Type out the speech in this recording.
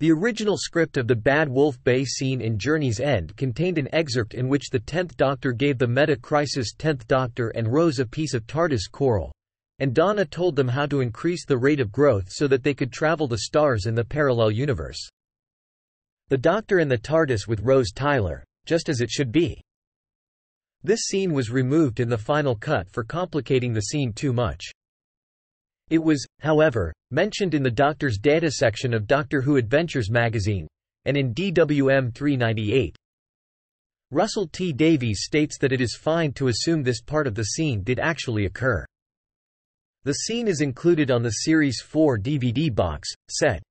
The original script of the Bad Wolf Bay scene in Journey's End contained an excerpt in which the Tenth Doctor gave the Meta-Crisis Tenth Doctor and Rose a piece of TARDIS coral, and Donna told them how to increase the rate of growth so that they could travel the stars in the parallel universe. The Doctor and the TARDIS with Rose Tyler, just as it should be. This scene was removed in the final cut for complicating the scene too much. It was, however, mentioned in the Doctor's data section of Doctor Who Adventures magazine, and in DWM 398. Russell T. Davies states that it is fine to assume this part of the scene did actually occur. The scene is included on the Series 4 DVD box, set.